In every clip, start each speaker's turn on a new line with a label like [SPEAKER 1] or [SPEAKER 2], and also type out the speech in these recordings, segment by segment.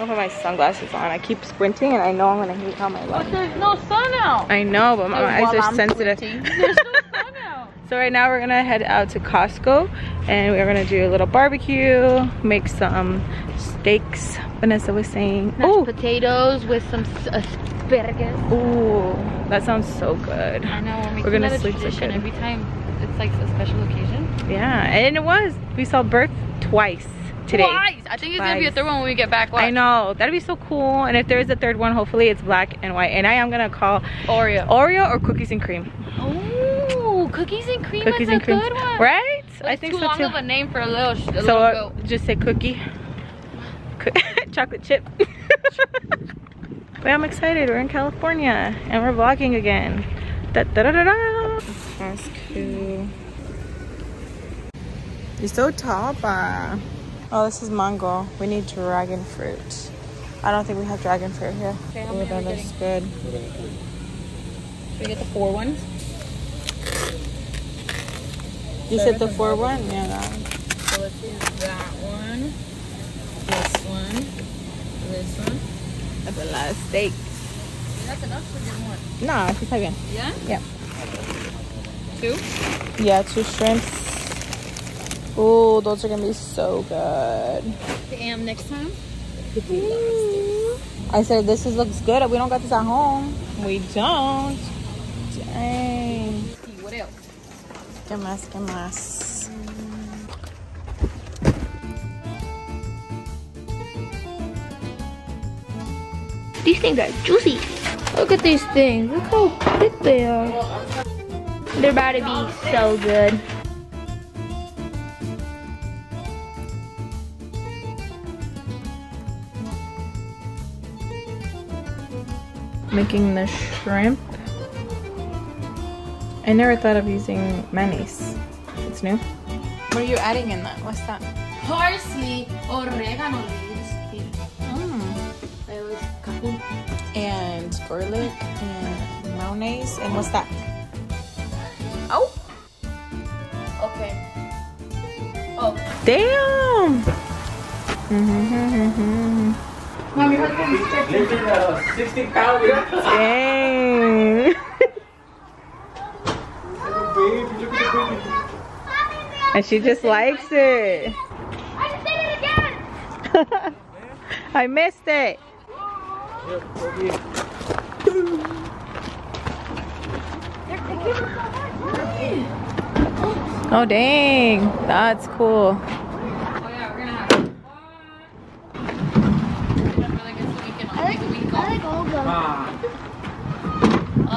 [SPEAKER 1] I'll put my sunglasses on. I keep squinting and I know I'm gonna hate how my life.
[SPEAKER 2] But there's no sun out.
[SPEAKER 1] I know, but my eyes are
[SPEAKER 2] I'm
[SPEAKER 1] sensitive.
[SPEAKER 2] There's no sun out.
[SPEAKER 1] So right now we're gonna head out to Costco and we're gonna do a little barbecue, make some steaks. Vanessa was saying. Oh,
[SPEAKER 2] potatoes with some asparagus.
[SPEAKER 1] ooh, that sounds so good.
[SPEAKER 2] I know. We're,
[SPEAKER 1] We're gonna sleep so
[SPEAKER 2] tradition
[SPEAKER 1] good.
[SPEAKER 2] every time. It's like a special occasion.
[SPEAKER 1] Yeah, and it was. We saw birth twice today.
[SPEAKER 2] Twice. I think it's gonna be a third one when we get back.
[SPEAKER 1] I know that'd be so cool. And if there is a third one, hopefully it's black and white. And I am gonna call
[SPEAKER 2] Oreo.
[SPEAKER 1] Oreo or cookies and cream.
[SPEAKER 2] Oh, cookies and cream
[SPEAKER 1] Cookies
[SPEAKER 2] is
[SPEAKER 1] and
[SPEAKER 2] a
[SPEAKER 1] cream,
[SPEAKER 2] good one.
[SPEAKER 1] right?
[SPEAKER 2] That's
[SPEAKER 1] I think
[SPEAKER 2] too
[SPEAKER 1] so
[SPEAKER 2] long
[SPEAKER 1] too.
[SPEAKER 2] of a name for a little, a
[SPEAKER 1] so
[SPEAKER 2] little
[SPEAKER 1] uh,
[SPEAKER 2] goat.
[SPEAKER 1] just say cookie, chocolate chip. but I'm excited. We're in California and we're vlogging again. Da da da da da. That's cool. You're so tall, pa. Oh, this is mango. We need dragon fruit. I don't think we have dragon fruit here.
[SPEAKER 2] Okay, how
[SPEAKER 1] Oh,
[SPEAKER 2] are
[SPEAKER 1] that looks good.
[SPEAKER 2] Should we get the four ones?
[SPEAKER 1] You said the four one? Yeah, that one.
[SPEAKER 2] So let's do that one, this one, this one.
[SPEAKER 1] That's a lot of steak.
[SPEAKER 2] That's enough for your one.
[SPEAKER 1] Nah, sí está.
[SPEAKER 2] Yeah?
[SPEAKER 1] Yeah.
[SPEAKER 2] Two?
[SPEAKER 1] Yeah, two shrimps. Oh, those are gonna be so good.
[SPEAKER 2] Damn, next time?
[SPEAKER 1] I said this is, looks good. We don't got this at home. We don't. Dang.
[SPEAKER 2] What else?
[SPEAKER 1] ¿Qué más? ¿Qué más?
[SPEAKER 3] These things are juicy. Look at these things. Look how thick they are. They're about to be so good.
[SPEAKER 1] Making the shrimp. I never thought of using mayonnaise. It's new. What are you adding in that? What's that?
[SPEAKER 2] Parsley, oregano,
[SPEAKER 1] Mm.
[SPEAKER 2] It was capun.
[SPEAKER 1] And garlic and mayonnaise. And what's that?
[SPEAKER 2] Oh! Okay. Oh.
[SPEAKER 1] Damn! Mm-hmm.
[SPEAKER 2] Mom, your husband's
[SPEAKER 4] Lifting uh, 60 calories.
[SPEAKER 1] Dang.
[SPEAKER 4] Baby, look at the baby.
[SPEAKER 1] and she just likes it.
[SPEAKER 3] I just did it again!
[SPEAKER 1] I missed it. Oh dang, that's cool.
[SPEAKER 2] Oh yeah, we're gonna have it. That's really good so we can all make a week off.
[SPEAKER 3] like all them.
[SPEAKER 4] Ah,
[SPEAKER 2] Oh, thank you. You got the red carpet. Oh, wait, hold on. I couldn't twist my hips right. What,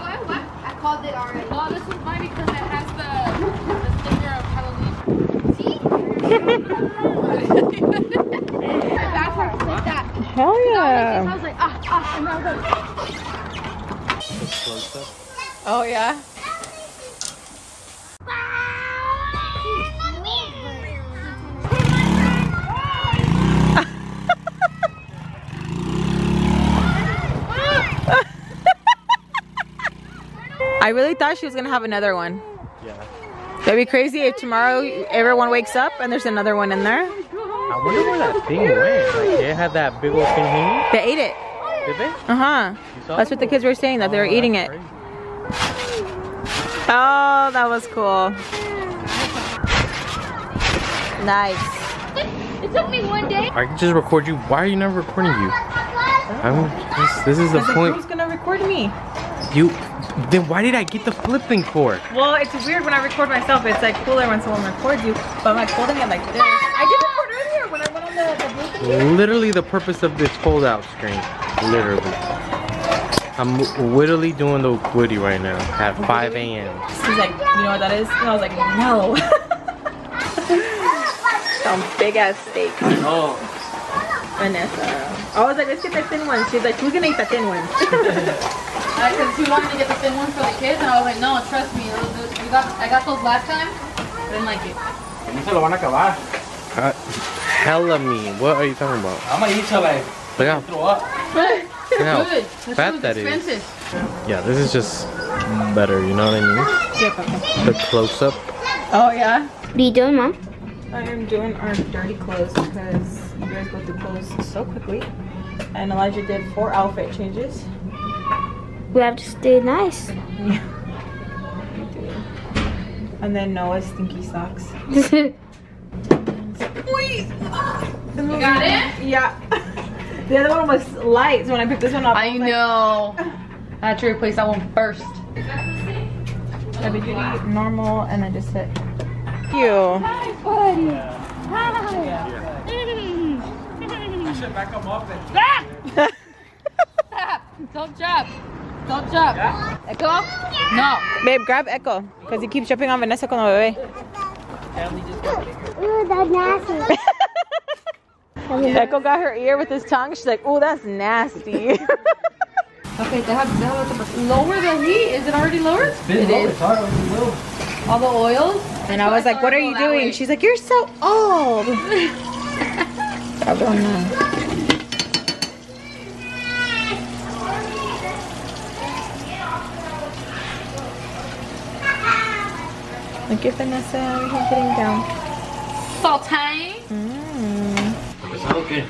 [SPEAKER 2] what, what? I called it already. Oh, this is mine because it has the, the sticker of Halloween. See?
[SPEAKER 3] Backwards like that.
[SPEAKER 1] Hell
[SPEAKER 3] I was like, ah, ah, and I was like,
[SPEAKER 1] Oh yeah. I really thought she was gonna have another one.
[SPEAKER 4] yeah.
[SPEAKER 1] That'd be crazy if tomorrow everyone wakes up and there's another one in there.
[SPEAKER 4] I wonder where that thing went. Like, it had that big old thing hanging.
[SPEAKER 1] They ate it.
[SPEAKER 4] Did they?
[SPEAKER 1] Uh huh. That's what the kids were saying that they were
[SPEAKER 4] Oh,
[SPEAKER 1] eating it.
[SPEAKER 4] crazy.
[SPEAKER 1] Oh, that was cool. Nice.
[SPEAKER 3] it took me one day.
[SPEAKER 4] I can just record you. Why are you never recording you? I'm this, this is the point.
[SPEAKER 1] Who's gonna record me?
[SPEAKER 4] You then why did I get the flip thing for?
[SPEAKER 1] Well, it's weird when I record myself. It's like cooler when someone records you, but I'm like holding it like this. I did record earlier when I went on the, the blue thing.
[SPEAKER 4] Literally the purpose of this fold out screen. Literally. I'm literally doing the Woody right now at 5 a.m.
[SPEAKER 1] She's like, you know what that is? And I was like, no. Some big ass steak.
[SPEAKER 4] Oh.
[SPEAKER 1] Vanessa. I was like, let's get the thin one. She's like, who's gonna eat the thin one?
[SPEAKER 2] Because she wanted to get the thin one for the kids, and I was like, no, trust me. Those, those, we got, I got those last time. I didn't like it.
[SPEAKER 4] Uh, hella me. What are you talking about?
[SPEAKER 5] I'm gonna eat till I
[SPEAKER 4] Look out.
[SPEAKER 5] throw up.
[SPEAKER 4] Look how
[SPEAKER 2] Good.
[SPEAKER 4] Fat
[SPEAKER 2] shit
[SPEAKER 4] that
[SPEAKER 2] was
[SPEAKER 4] is. Yeah, this is just better, you know what I mean?
[SPEAKER 1] Yeah, okay.
[SPEAKER 4] The close up.
[SPEAKER 1] Oh yeah.
[SPEAKER 3] What are you doing, Mom?
[SPEAKER 1] I am doing our dirty clothes because you guys go through clothes so quickly. And Elijah did four outfit changes.
[SPEAKER 3] We have to stay nice.
[SPEAKER 1] And then Noah's stinky socks.
[SPEAKER 2] Ah, you got it?
[SPEAKER 1] Yeah. The other one was light, so when I picked this one up,
[SPEAKER 2] I know. I had to replace that one first.
[SPEAKER 1] heavy duty, normal, and then just sit. You.
[SPEAKER 2] should back up and stop Don't jump. Don't jump. Echo? No.
[SPEAKER 1] Babe, grab Echo, because he keeps jumping on Vanessa con la bebé.
[SPEAKER 3] Ooh, that's nasty.
[SPEAKER 1] Echo got her ear with his tongue. She's like, "Ooh, that's nasty."
[SPEAKER 2] Okay, they have, they have lower the heat. Is it already lowered? It is. All the oils.
[SPEAKER 1] and I was like, "What are you doing?" She's like, "You're so old." Cabrona. Look at Vanessa over here getting down.
[SPEAKER 2] Saltine.
[SPEAKER 1] Mm.
[SPEAKER 4] Okay.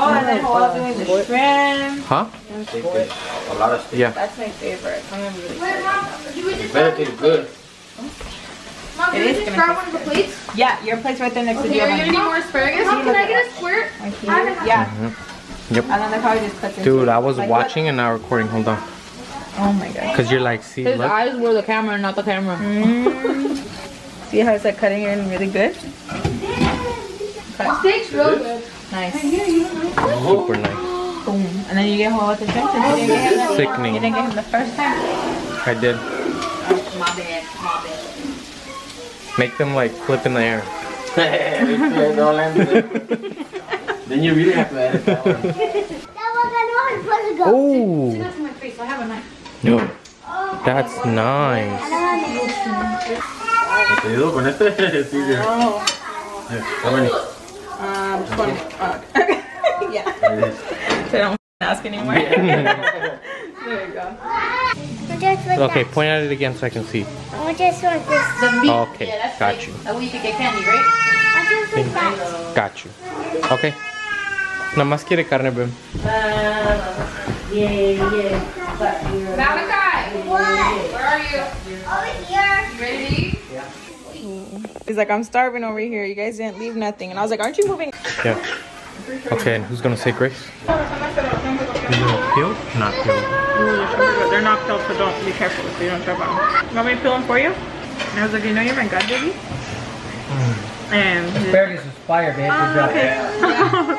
[SPEAKER 1] Oh, and then while doing the shrimp.
[SPEAKER 4] Huh? Yeah.
[SPEAKER 1] That's my favorite. I'm gonna really
[SPEAKER 5] Better taste good.
[SPEAKER 2] Mom, can
[SPEAKER 1] is
[SPEAKER 2] you just grab one of the plates?
[SPEAKER 1] Yeah, your plate's right there next to
[SPEAKER 2] Okay, are you gonna need more asparagus? Mom, can I get a squirt?
[SPEAKER 1] Yeah.
[SPEAKER 4] Yep.
[SPEAKER 1] And then they probably just cut
[SPEAKER 4] Dude. I was
[SPEAKER 1] Like
[SPEAKER 4] watching and now recording. Hold on.
[SPEAKER 1] Oh my god.
[SPEAKER 4] Cause you're like, see,
[SPEAKER 2] His
[SPEAKER 4] look.
[SPEAKER 2] eyes were the camera, not the camera.
[SPEAKER 1] Mm. See how it's like cutting it in really good?
[SPEAKER 2] Steak's real good.
[SPEAKER 1] Nice.
[SPEAKER 4] Super nice.
[SPEAKER 1] Boom. And then you get home with the shrimp since you didn't get him the,
[SPEAKER 4] Sickening.
[SPEAKER 1] you didn't get him the first time.
[SPEAKER 4] I did.
[SPEAKER 2] My bad, my bad.
[SPEAKER 4] Make them like flip in the air.
[SPEAKER 5] then you really have to edit that one.
[SPEAKER 4] Oh,
[SPEAKER 2] That's my face. I have a knife.
[SPEAKER 4] no. That's nice.
[SPEAKER 5] Te digo, con este es easier.
[SPEAKER 1] Oh.
[SPEAKER 5] How many?
[SPEAKER 1] Just. Uh, yeah. So I don't ask anymore. there you go.
[SPEAKER 3] Just like
[SPEAKER 4] Okay, point at it again so I can see.
[SPEAKER 3] that. Just like this.
[SPEAKER 2] The meat.
[SPEAKER 4] Okay,
[SPEAKER 2] Yeah, that's
[SPEAKER 4] got
[SPEAKER 2] fake.
[SPEAKER 4] you.
[SPEAKER 2] That way you can get candy, right?
[SPEAKER 3] Just like that.
[SPEAKER 4] Got you. Okay. Nada más quiere carne, babe.
[SPEAKER 2] Malachi!
[SPEAKER 3] What?
[SPEAKER 2] Where are you?
[SPEAKER 3] Over here.
[SPEAKER 2] You ready to eat?
[SPEAKER 1] He's like, I'm starving over here. You guys didn't leave nothing. And I was like, aren't you moving?
[SPEAKER 4] Yeah. Okay, and who's gonna say grace? You gonna peel? Not peel.
[SPEAKER 1] They're not peeled, so don't be careful so you don't trip on them. You want me to peel them for you? And I was like, you know you're my god, baby. And he's-
[SPEAKER 6] Asparagus is fire, babe. Good job.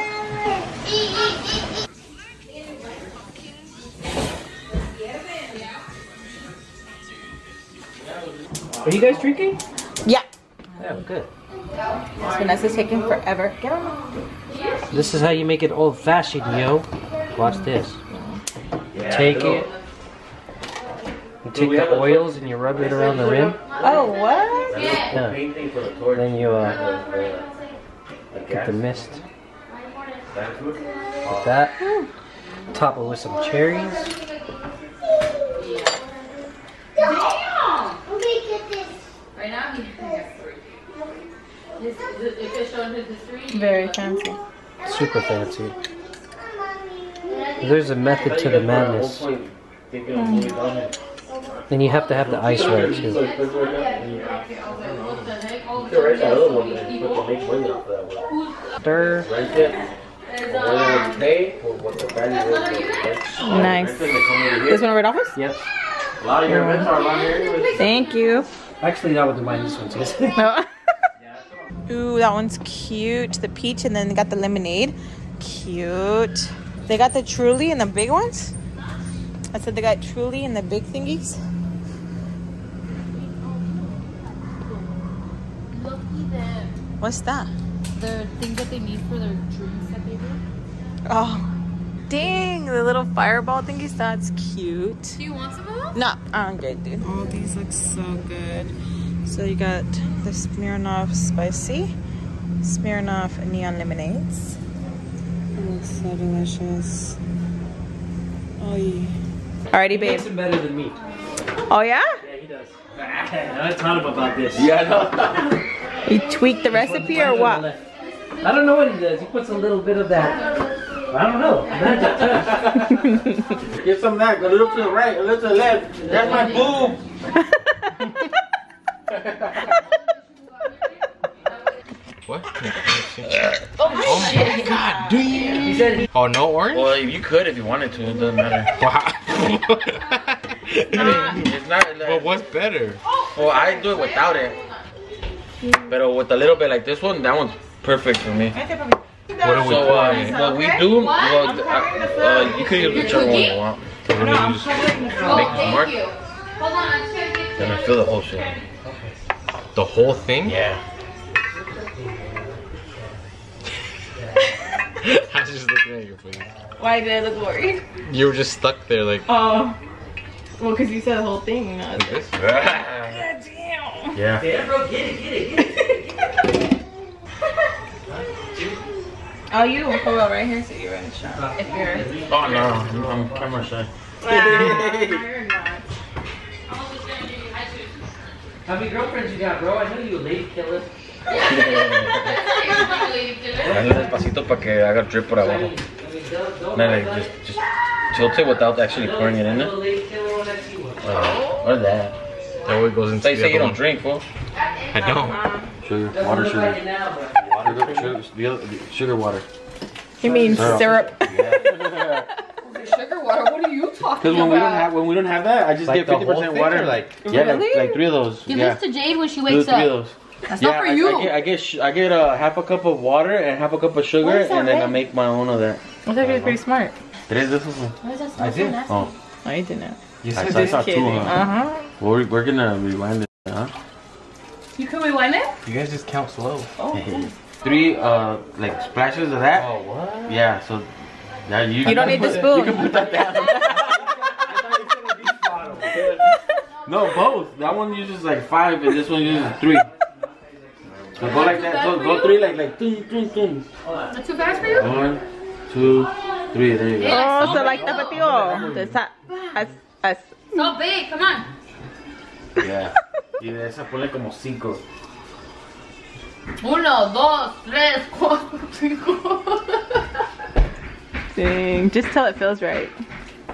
[SPEAKER 6] Are you guys drinking?
[SPEAKER 1] Yeah.
[SPEAKER 6] Yeah, good.
[SPEAKER 1] Vanessa's taking forever. Get on.
[SPEAKER 6] This is how you make it old fashioned, yo. Watch this. Take it. You take the oils and you rub it around the rim.
[SPEAKER 1] Oh, what?
[SPEAKER 6] Yeah. Then you uh, get the mist. Like that. Top it with some cherries.
[SPEAKER 2] Right now, he has three. His, if it showed his history,
[SPEAKER 1] Very fancy.
[SPEAKER 6] Super fancy. There's a method to the madness. Then you have to have the ice right too.
[SPEAKER 2] what the heck? Oh, people.
[SPEAKER 6] Stir.
[SPEAKER 1] Nice. This one right off us?
[SPEAKER 6] Yep.
[SPEAKER 5] A lot of your events are around here.
[SPEAKER 1] Thank you.
[SPEAKER 6] Actually, that would mind this one too.
[SPEAKER 1] Oh. Ooh, that one's cute. The peach, and then they got the lemonade. Cute. They got the truly and the big ones. I said they got truly and the big thingies. What's that?
[SPEAKER 2] The things that they need for their drinks that they do.
[SPEAKER 1] Oh, dang! The little fireball thingies. That's cute.
[SPEAKER 2] Do you want some of those?
[SPEAKER 1] No, I'm good, dude. Oh, these look so good. So you got the Smirnoff spicy, Smirnoff neon lemonades. It looks so delicious. Oh, Alrighty,
[SPEAKER 6] He
[SPEAKER 1] babe.
[SPEAKER 6] makes it better than me.
[SPEAKER 1] Oh yeah?
[SPEAKER 6] Yeah, he does. I taught him about this.
[SPEAKER 5] Yeah, no.
[SPEAKER 1] You tweak the recipe or what?
[SPEAKER 6] I don't know what he does. He puts a little bit of that. I don't know.
[SPEAKER 5] Get some back, a little to the right, a little to the left. That's my boob.
[SPEAKER 4] What?
[SPEAKER 6] Oh he said he
[SPEAKER 4] Oh, no orange?
[SPEAKER 5] Well, you could if you wanted to. It doesn't matter.
[SPEAKER 4] Wow.
[SPEAKER 5] It's not. Like,
[SPEAKER 4] but what's better?
[SPEAKER 5] well, I do it without it. But with a little bit like this one, that one's perfect for me.
[SPEAKER 4] What are we
[SPEAKER 5] So uh,
[SPEAKER 4] pouring?
[SPEAKER 5] what we do, well, uh, uh, you could use whichever one you want.
[SPEAKER 4] We're gonna use-
[SPEAKER 2] Oh,
[SPEAKER 5] Make this mark.
[SPEAKER 2] you. Hold on, I'm just gonna get
[SPEAKER 5] Then I fill the whole shit.
[SPEAKER 4] the whole thing?
[SPEAKER 5] Yeah.
[SPEAKER 4] I was just looking at your face.
[SPEAKER 1] Why did I look worried?
[SPEAKER 4] You were just stuck there like,
[SPEAKER 1] Oh. Well, because you said the whole thing. No.
[SPEAKER 4] like this.
[SPEAKER 1] God damn.
[SPEAKER 5] Yeah.
[SPEAKER 6] Yeah, bro, get it, get it, get it.
[SPEAKER 1] Oh, you don't pull out right here, so you're in a shot. If you're.
[SPEAKER 5] Oh no, I'm, I'm camera shy.
[SPEAKER 1] you're.
[SPEAKER 6] How many girlfriends you got, bro? I know you a lady killer.
[SPEAKER 5] Dale despacito para que haga drip por
[SPEAKER 6] I
[SPEAKER 5] abajo.
[SPEAKER 6] mean, I mean, don't, don't
[SPEAKER 5] No, like just, just tilt it without actually pouring it in
[SPEAKER 6] I'm a
[SPEAKER 5] there.
[SPEAKER 6] lady killer when I see one.
[SPEAKER 5] Uh, or that.
[SPEAKER 4] That way goes into
[SPEAKER 5] They
[SPEAKER 4] the
[SPEAKER 5] say you
[SPEAKER 4] other
[SPEAKER 5] don't
[SPEAKER 4] one.
[SPEAKER 5] drink, fool.
[SPEAKER 4] I don't.
[SPEAKER 5] Sugar,
[SPEAKER 6] Doesn't
[SPEAKER 5] water,
[SPEAKER 6] look
[SPEAKER 5] sugar.
[SPEAKER 6] Like it now, but
[SPEAKER 5] Sugar, sugar, the other- the sugar water.
[SPEAKER 1] You mean
[SPEAKER 5] Syrup.
[SPEAKER 1] syrup?
[SPEAKER 2] Sugar water, what are you talking about?
[SPEAKER 5] Because when we don't have when we don't have that, I just
[SPEAKER 4] Like
[SPEAKER 5] get fifty percent water.
[SPEAKER 4] like-
[SPEAKER 5] yeah, like,
[SPEAKER 1] Really?
[SPEAKER 5] like three of those.
[SPEAKER 2] Give
[SPEAKER 5] yeah,
[SPEAKER 2] this to Jade when she
[SPEAKER 5] do
[SPEAKER 2] wakes
[SPEAKER 5] three of
[SPEAKER 2] up.
[SPEAKER 5] those.
[SPEAKER 2] That's
[SPEAKER 5] yeah,
[SPEAKER 2] not for
[SPEAKER 5] I,
[SPEAKER 2] you.
[SPEAKER 5] I get I get, sh- I get uh, half a cup of water and half a cup of sugar,
[SPEAKER 1] Why is
[SPEAKER 5] and then I make my own of that.
[SPEAKER 1] I thought you were pretty smart.
[SPEAKER 5] Tres de esos.
[SPEAKER 2] Why does that
[SPEAKER 4] I
[SPEAKER 2] smell so
[SPEAKER 4] did.
[SPEAKER 2] nasty?
[SPEAKER 5] Oh,
[SPEAKER 1] No, you didn't.
[SPEAKER 4] You
[SPEAKER 5] I
[SPEAKER 4] said
[SPEAKER 5] saw, I
[SPEAKER 4] this.
[SPEAKER 5] saw two.
[SPEAKER 1] Kidding.
[SPEAKER 5] Huh?
[SPEAKER 1] Uh huh.
[SPEAKER 5] We're, we're gonna rewind it, huh?
[SPEAKER 2] You can rewind it?
[SPEAKER 4] You guys just count slow.
[SPEAKER 5] Three uh like splashes of that.
[SPEAKER 4] Oh, what?
[SPEAKER 5] Yeah, so yeah, you.
[SPEAKER 1] You don't need the spoon.
[SPEAKER 5] You can put that down. no, both. That one uses like five, and this one uses three. So go like that. Go, go three like like tum tum tum.
[SPEAKER 2] That's too fast for you?
[SPEAKER 5] One, two, three. There you go.
[SPEAKER 1] Oh, so like tapatio. The sa- as, as.
[SPEAKER 2] So big, come on.
[SPEAKER 5] Yeah. Y de esa ponle como cinco.
[SPEAKER 2] Uno, dos, tres, cuatro, cinco.
[SPEAKER 1] Dang. Just till it feels right.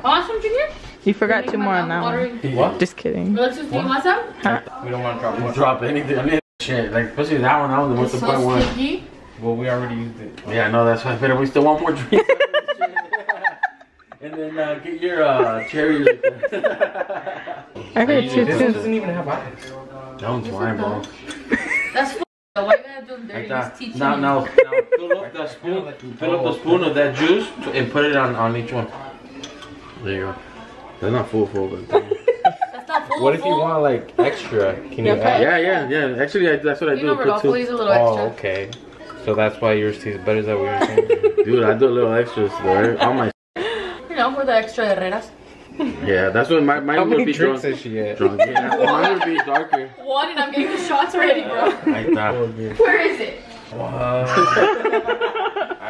[SPEAKER 2] Want some, Junior?
[SPEAKER 1] You forgot two more on that one.
[SPEAKER 5] What?
[SPEAKER 1] Just kidding.
[SPEAKER 2] Alexis, do you want some?
[SPEAKER 4] We don't want to drop
[SPEAKER 5] You
[SPEAKER 4] one.
[SPEAKER 5] drop anything. any Shit, like especially that one. That one. What's the
[SPEAKER 2] So
[SPEAKER 5] point one?
[SPEAKER 2] sticky.
[SPEAKER 4] Well, we already used it.
[SPEAKER 5] Yeah, no, that's why. But we still want more drinks. and then uh, get your uh, cherries.
[SPEAKER 1] I heard two
[SPEAKER 4] This
[SPEAKER 1] too.
[SPEAKER 4] one doesn't even have eyes.
[SPEAKER 5] that one's mine, bro.
[SPEAKER 2] That's full. Why you gotta do them?
[SPEAKER 5] Like that.
[SPEAKER 2] Just teach
[SPEAKER 5] Now,
[SPEAKER 2] me.
[SPEAKER 5] now, now, fill up the spoon. Fill up the spoon of that juice and put it on on each one. There you go. That's not full, full, but.
[SPEAKER 2] Full.
[SPEAKER 4] What if you want like extra? Can you
[SPEAKER 1] Yeah,
[SPEAKER 4] add?
[SPEAKER 5] Yeah, yeah, yeah. Actually, I, that's what I
[SPEAKER 2] You
[SPEAKER 5] do.
[SPEAKER 2] know,
[SPEAKER 5] Put
[SPEAKER 2] Rodolfo
[SPEAKER 5] two.
[SPEAKER 2] a little
[SPEAKER 4] Oh,
[SPEAKER 2] extra.
[SPEAKER 4] okay. So that's why yours tastes better. Is that what you're saying?
[SPEAKER 5] Dude, I do a little extras there. All my.
[SPEAKER 2] You know, we're the extra herreras.
[SPEAKER 5] Yeah, that's what my, mine
[SPEAKER 4] How
[SPEAKER 5] would
[SPEAKER 4] many
[SPEAKER 5] be
[SPEAKER 4] drinks
[SPEAKER 5] drunk.
[SPEAKER 4] has she had?
[SPEAKER 5] drunk. Yeah, mine would be darker.
[SPEAKER 2] One, and I'm getting the shots ready, bro.
[SPEAKER 5] Like that.
[SPEAKER 2] Where is it?
[SPEAKER 4] I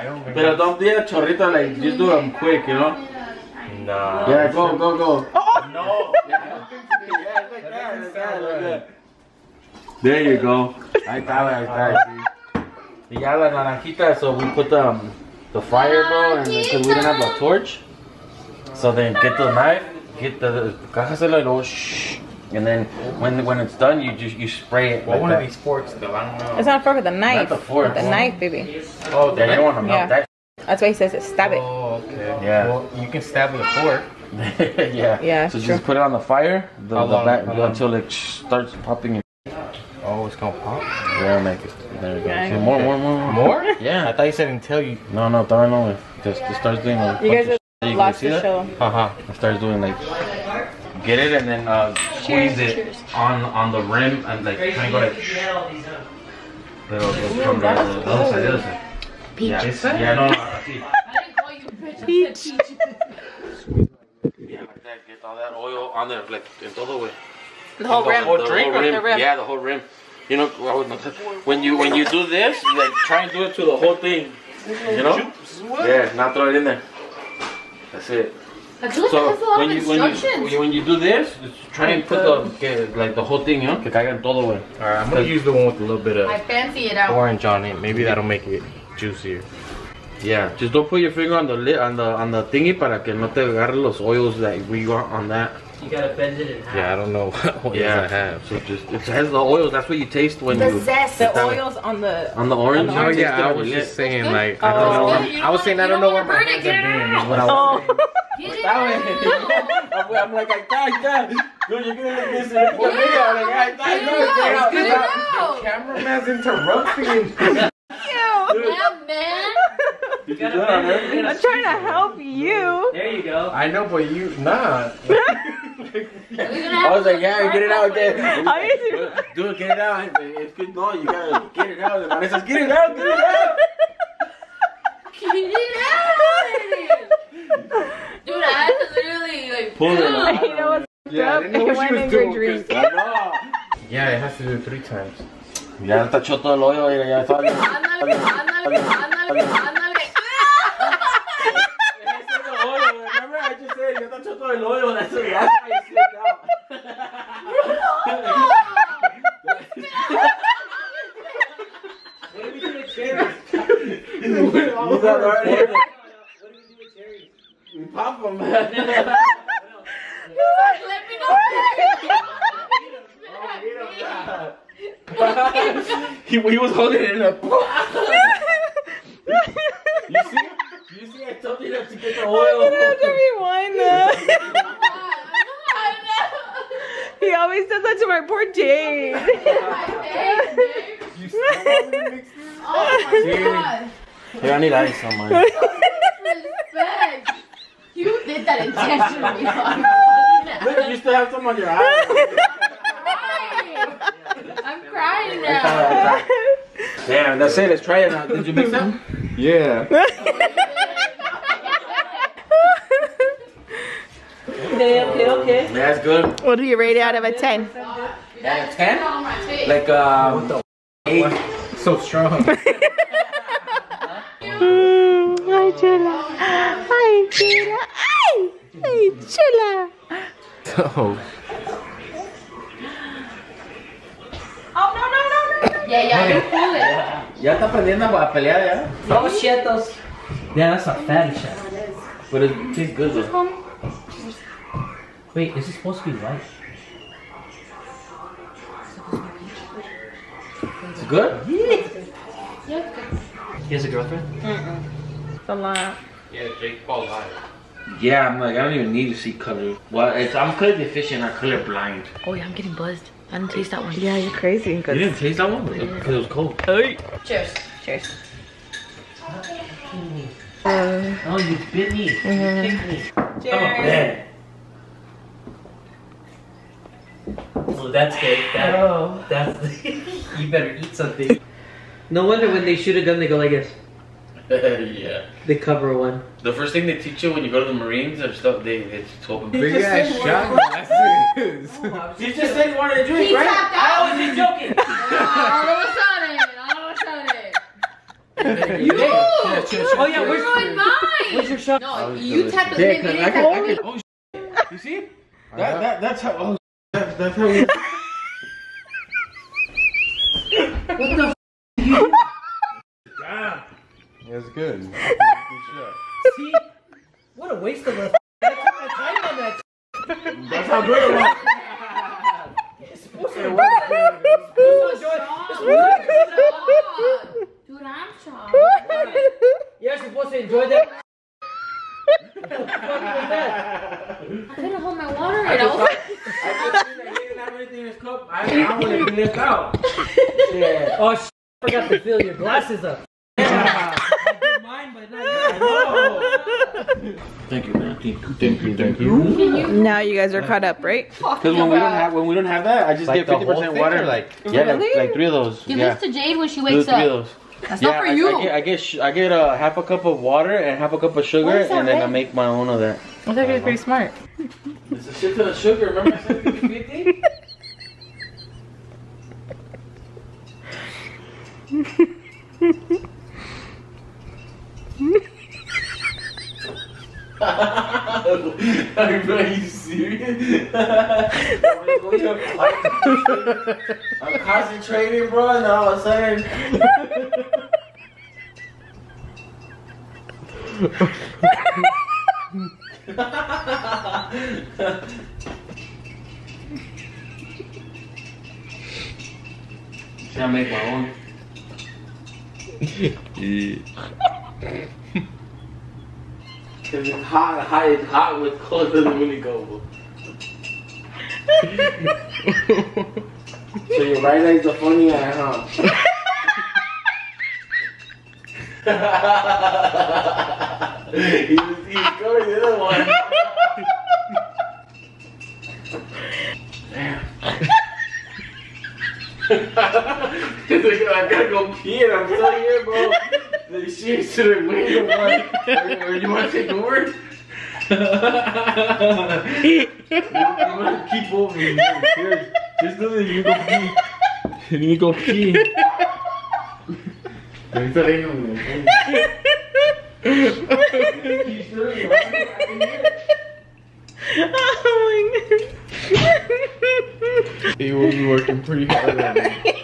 [SPEAKER 4] don't think.
[SPEAKER 5] Pero don't be a chorrito, like, just do them quick, you know?
[SPEAKER 4] Nah.
[SPEAKER 5] Yeah, go, go, go.
[SPEAKER 4] No.
[SPEAKER 5] There you go. Ahí está, ahí está. Y ya la naranjita, so we put the, um, the fire, bro, and because we didn't have the torch. So then get the knife, get the cájaselo, y luego shh. And then when when it's done, you just you spray it.
[SPEAKER 4] What
[SPEAKER 5] like
[SPEAKER 4] one of these forks though? I don't know.
[SPEAKER 1] It's not a fork with a knife.
[SPEAKER 5] Not the fork.
[SPEAKER 1] With a knife, baby.
[SPEAKER 4] Oh,
[SPEAKER 5] Yeah, you don't want to melt
[SPEAKER 1] Yeah.
[SPEAKER 5] that.
[SPEAKER 1] That's why he says it. Stab it.
[SPEAKER 4] Oh, okay.
[SPEAKER 5] Yeah.
[SPEAKER 4] Well, you can stab with a fork.
[SPEAKER 5] yeah.
[SPEAKER 1] Yeah,
[SPEAKER 5] So
[SPEAKER 1] true.
[SPEAKER 5] just put it on the fire, the, the
[SPEAKER 4] long-
[SPEAKER 5] back, until it starts popping.
[SPEAKER 4] Oh, it's gonna pop.
[SPEAKER 5] Yeah, make it. There you go.
[SPEAKER 1] Yeah.
[SPEAKER 5] See, more, more, more, more.
[SPEAKER 4] More?
[SPEAKER 5] Yeah.
[SPEAKER 4] I thought you said until you.
[SPEAKER 5] No, no, todavía no. güey. Just, just starts doing a
[SPEAKER 1] You guys
[SPEAKER 5] bunch of You can
[SPEAKER 1] Lost
[SPEAKER 5] see
[SPEAKER 1] the
[SPEAKER 5] that?
[SPEAKER 1] show.
[SPEAKER 5] Haha. I started doing like get it and then uh, squeeze it on on the rim and like kind of go like. Pero pues, from the, the other side, the other side. Yeah, yeah, no, no, así.
[SPEAKER 2] I didn't call you bitch. I said peach.
[SPEAKER 5] Yeah, like that. Get all that oil on there, like en todo, way.
[SPEAKER 1] The whole rim.
[SPEAKER 5] the
[SPEAKER 1] drink
[SPEAKER 5] whole rim.
[SPEAKER 1] the rim?
[SPEAKER 5] Yeah, the whole rim. You know, when you when you do this, you like try and do it to the whole thing. You know? Yeah, not throw it in there. That's it.
[SPEAKER 2] I feel like
[SPEAKER 5] So
[SPEAKER 2] that's a lot
[SPEAKER 5] when you when you when you do this, try and put the que, like the whole thing, you know, que caiga en todo, way.
[SPEAKER 4] Alright, I'm gonna use the one with a little bit
[SPEAKER 2] I
[SPEAKER 4] of
[SPEAKER 2] fancy it out.
[SPEAKER 4] orange on it. Maybe that'll make it juicier.
[SPEAKER 5] Yeah, just don't put your finger on the lid on the on the thingy para que no te agarre los oils that we got on that.
[SPEAKER 6] You gotta bend it in half.
[SPEAKER 4] Yeah, I don't know what oils
[SPEAKER 5] Yeah,
[SPEAKER 4] I have.
[SPEAKER 5] So just it has the oils. That's what you taste when
[SPEAKER 2] The
[SPEAKER 5] you
[SPEAKER 2] zest.
[SPEAKER 1] The oils on the.
[SPEAKER 5] on the orange.
[SPEAKER 1] On
[SPEAKER 5] you
[SPEAKER 1] the
[SPEAKER 4] Oh yeah, I was just
[SPEAKER 5] lit.
[SPEAKER 4] saying
[SPEAKER 1] good?
[SPEAKER 4] like I don't
[SPEAKER 1] Oh.
[SPEAKER 4] know.
[SPEAKER 2] Good,
[SPEAKER 4] I'm-
[SPEAKER 2] you
[SPEAKER 4] I was saying I
[SPEAKER 2] wanna-
[SPEAKER 4] don't know where
[SPEAKER 2] don't
[SPEAKER 4] my
[SPEAKER 2] wanna
[SPEAKER 4] hands
[SPEAKER 2] burn
[SPEAKER 4] have been. Is what I
[SPEAKER 1] Oh.
[SPEAKER 4] was saying.
[SPEAKER 2] Get it out.
[SPEAKER 5] I'm, I'm like, I got, I got. Yo, you're gonna look this in the video. Like, I got,
[SPEAKER 2] Get it
[SPEAKER 5] no,
[SPEAKER 2] out.
[SPEAKER 5] get
[SPEAKER 2] Get
[SPEAKER 5] it
[SPEAKER 2] it
[SPEAKER 5] out.
[SPEAKER 2] out.
[SPEAKER 4] Cameraman's interrupting.
[SPEAKER 1] Ew.
[SPEAKER 2] Yeah, man.
[SPEAKER 5] Did you do it on there?
[SPEAKER 1] I'm trying to help you.
[SPEAKER 6] There you go.
[SPEAKER 4] I know, but you nah.
[SPEAKER 5] I was like, yeah, get it out again.
[SPEAKER 1] I
[SPEAKER 5] Do it, get it out. It's good. No, you gotta get it out. And Vanessa's, get it out, get it out.
[SPEAKER 2] Get it out. Dude, I had to literally like
[SPEAKER 5] Pull it out.
[SPEAKER 1] You know what's
[SPEAKER 4] Yeah, I
[SPEAKER 1] up?
[SPEAKER 4] didn't know
[SPEAKER 1] It
[SPEAKER 4] what
[SPEAKER 1] went
[SPEAKER 4] she was
[SPEAKER 1] in your
[SPEAKER 4] doing.
[SPEAKER 1] drink.
[SPEAKER 4] 'cause- Yeah, it has to do it three times.
[SPEAKER 5] Ya está choto el hoyo, ya ya está.
[SPEAKER 2] Ándale, ándale, ándale, ándale.
[SPEAKER 5] Remember, I just said ya está choto el hoyo. That's why it slipped out.
[SPEAKER 6] What do we do with cherries?
[SPEAKER 5] These are already here.
[SPEAKER 6] What do we do with cherries?
[SPEAKER 5] We pop them.
[SPEAKER 2] Let me know.
[SPEAKER 5] he, he was holding it up. you see? You see? I told you not to get the oil.
[SPEAKER 1] I'm gonna have to rewind that. he always does that to my poor Jade.
[SPEAKER 4] You still mixed it?
[SPEAKER 2] Oh my god.
[SPEAKER 5] Here, I need ice on mine.
[SPEAKER 2] Respect. You did that intentionally.
[SPEAKER 5] Look, you still have some on your eyes.
[SPEAKER 2] I'm crying now.
[SPEAKER 5] Damn, that's it. Let's try it now. Did you mix that?
[SPEAKER 4] Yeah.
[SPEAKER 6] Okay, okay, okay.
[SPEAKER 5] That's good.
[SPEAKER 1] what do you rate it out of a 10?
[SPEAKER 5] Out of 10?
[SPEAKER 2] On my face.
[SPEAKER 5] Like, um, 8.
[SPEAKER 4] So strong.
[SPEAKER 1] Mm, ay, chula. Ay, chula. Ay, ay, chula.
[SPEAKER 4] So,
[SPEAKER 2] Yeah, yeah, you pull it.
[SPEAKER 5] Ya está aprendiendo a pelear ya.
[SPEAKER 6] Oh, chetos. Yeah, that's a fatty chef.
[SPEAKER 5] But it tastes good though.
[SPEAKER 6] Wait, is it supposed to be white?
[SPEAKER 5] It's good?
[SPEAKER 6] He has a girlfriend?
[SPEAKER 1] Mm It's a lot.
[SPEAKER 4] yeah, Jake Paul live.
[SPEAKER 5] Yeah, I'm like, I don't even need to see color. Well, it's, I'm color deficient, not color blind.
[SPEAKER 3] Oh yeah, I'm getting buzzed. I didn't taste that one.
[SPEAKER 1] Yeah, you're crazy.
[SPEAKER 5] You didn't taste that one? Because it was cold. Hey.
[SPEAKER 2] Cheers.
[SPEAKER 1] Cheers.
[SPEAKER 6] Oh, you bit me. You kicked me. Come on, man. Oh, that's good. That,
[SPEAKER 1] Oh.
[SPEAKER 6] That's you better eat something. No wonder when they shoot a gun, they go like this.
[SPEAKER 5] yeah.
[SPEAKER 6] They cover one.
[SPEAKER 5] The first thing they teach you when you go to the Marines or stuff, they, they just open.
[SPEAKER 4] Big ass shot glasses.
[SPEAKER 5] Oh, you just said you wanted a drink,
[SPEAKER 2] He
[SPEAKER 5] right?
[SPEAKER 2] tapped out.
[SPEAKER 6] I was just joking.
[SPEAKER 2] All of a sudden, all of a sudden.
[SPEAKER 6] You.
[SPEAKER 2] You
[SPEAKER 6] Oh yeah, where's,
[SPEAKER 2] ruined mine.
[SPEAKER 6] where's your shot?
[SPEAKER 2] No, oh, you tapped the
[SPEAKER 5] Yeah,
[SPEAKER 2] limit.
[SPEAKER 5] cause
[SPEAKER 2] You
[SPEAKER 5] I
[SPEAKER 2] didn't
[SPEAKER 5] can,
[SPEAKER 2] tap
[SPEAKER 5] I
[SPEAKER 2] me.
[SPEAKER 5] can, oh, sh- you see? That, that, that's how, oh, that, that's how we...
[SPEAKER 4] That's good. Good.
[SPEAKER 6] See? What a waste of a. I took my time on that.
[SPEAKER 5] That's how good it was.
[SPEAKER 6] It's supposed to work. It's supposed to enjoy-
[SPEAKER 2] Dude, I'm shocked.
[SPEAKER 6] You're supposed to enjoy that.
[SPEAKER 2] I couldn't hold my water right now.
[SPEAKER 5] I just seen that he didn't have anything in his cup. I, I would have been left out. Yeah.
[SPEAKER 6] Oh, sh- I forgot to fill your glasses up. I did mine
[SPEAKER 5] Thank you, man. Thank you, thank you, thank you.
[SPEAKER 1] Now you guys are caught up, right?
[SPEAKER 5] Because when we don't have when we don't have that, I just
[SPEAKER 4] Like
[SPEAKER 5] get fifty percent water.
[SPEAKER 4] like-
[SPEAKER 5] yeah, like,
[SPEAKER 1] Really?
[SPEAKER 5] like three of those.
[SPEAKER 2] Give
[SPEAKER 5] yeah,
[SPEAKER 2] this to Jade when she wakes
[SPEAKER 5] three
[SPEAKER 2] up.
[SPEAKER 5] of those.
[SPEAKER 2] That's
[SPEAKER 5] yeah,
[SPEAKER 2] not for
[SPEAKER 5] I,
[SPEAKER 2] you.
[SPEAKER 5] I get I get sh- I get a half a cup of water and half a cup of sugar,
[SPEAKER 1] is that
[SPEAKER 5] and then I make my own of that.
[SPEAKER 1] I thought you were pretty smart.
[SPEAKER 5] It's a shit ton of sugar. Remember I said fifty? Are you serious? I'm concentrating, bro, and all of a sudden. Should I make my own? Cause it's hot, hot, it's hot with cold doesn't really go. so your right leg's the funny eye, huh? he's, he's going the other one. I gotta go pee and I'm still here, bro. The shit should have waited while. You wanna take over? you wanna keep over me? Here, just do this, you go pee. You go pee. Ahorita vengo.
[SPEAKER 1] Oh my god.
[SPEAKER 4] He will be working pretty hard on it.